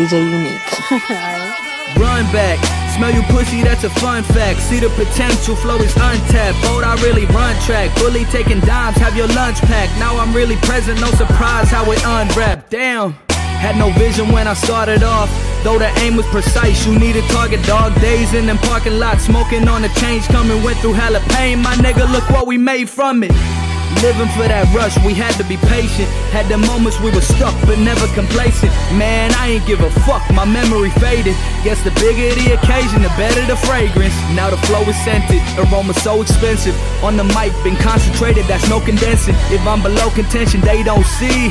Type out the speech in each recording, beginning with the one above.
DJ Unique. Run back, smell you pussy, that's a fun fact. See the potential, flow is untapped. Bold, I really run track. Bully taking dimes, have your lunch packed. Now I'm really present, no surprise how it unwrapped. Damn, had no vision when I started off. Though the aim was precise, you need a target, dog. Days in them parking lots, smoking on the change coming. Went through hella pain, my nigga, look what we made from it. Living for that rush, we had to be patient. Had the moments we were stuck, but never complacent. Man, I ain't give a fuck, my memory faded. Guess the bigger the occasion, the better the fragrance. Now the flow is scented, aroma so expensive. On the mic, been concentrated, that's no condensing. If I'm below contention, they don't see.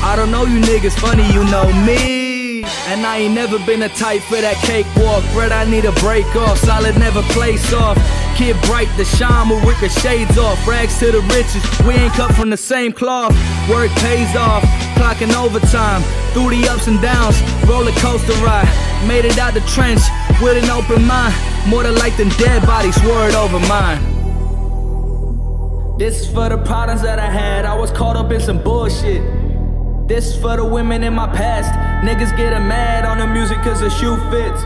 I don't know you niggas, funny, you know me. And I ain't never been a type for that cakewalk. Bread, I need a break off. Solid never play soft. Kid bright, the shine will rip the shades off. Rags to the riches, we ain't cut from the same cloth. Work pays off, clocking overtime. Through the ups and downs, roller coaster ride. Made it out the trench with an open mind. More to life than dead bodies, word over mine. This is for the problems that I had. I was caught up in some bullshit. This for the women in my past. Niggas getting mad on the music cause the shoe fits.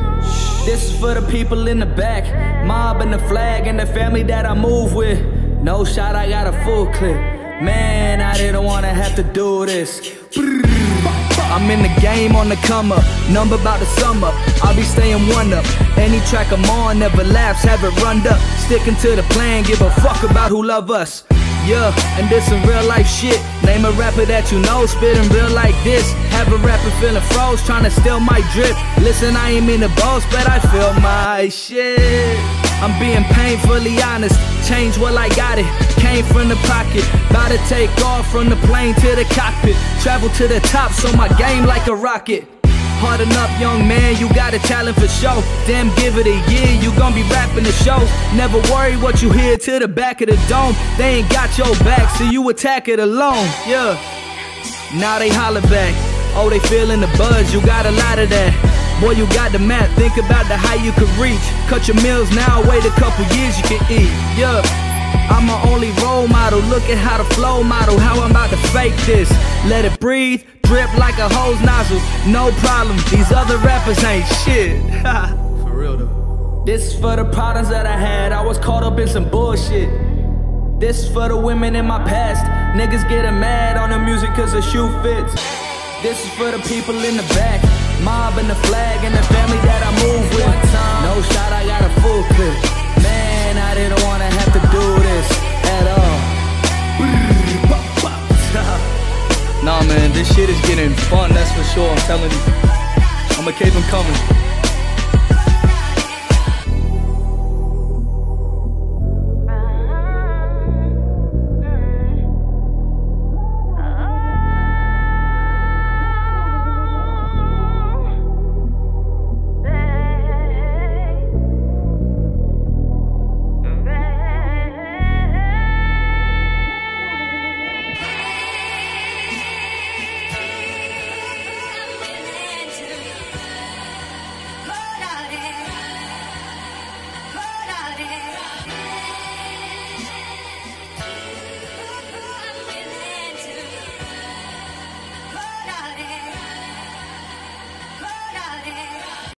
This is for the people in the back. Mob and the flag and the family that I move with. No shot, I got a full clip. Man, I didn't wanna have to do this. I'm in the game on the come up, number about to sum up. I'll be staying one up. Any track I'm on, never lapse, have it run up. Sticking to the plan, give a fuck about who love us. Yeah, and this some real life shit. Name a rapper that you know, spitting real like this. Have a rapper feeling froze, trying to steal my drip. Listen, I ain't mean to boast, but I feel my shit. I'm being painfully honest. Change well, I got it. Came from the pocket. About to take off from the plane to the cockpit. Travel to the top, so my game like a rocket. Harden up, young man, you got a talent for show. Damn, give it a year, you gon' be rapping the show. Never worry what you hear to the back of the dome. They ain't got your back, so you attack it alone. Yeah. Now they holler back. Oh, they feeling the buzz, you got a lot of that. Boy, you got the map, think about the high you could reach. Cut your meals now, wait a couple years you can eat. Yeah. I'm my only role model. Look at how the flow model, how I'm about to fake this. Let it breathe, drip like a hose nozzle. No problem, these other rappers ain't shit. for real though. This is for the problems that I had. I was caught up in some bullshit. This is for the women in my past. Niggas getting mad on the music cause the shoe fits. This is for the people in the back. Mob and the flag and the family fun, that's for sure. I'm telling you. I'ma keep them coming.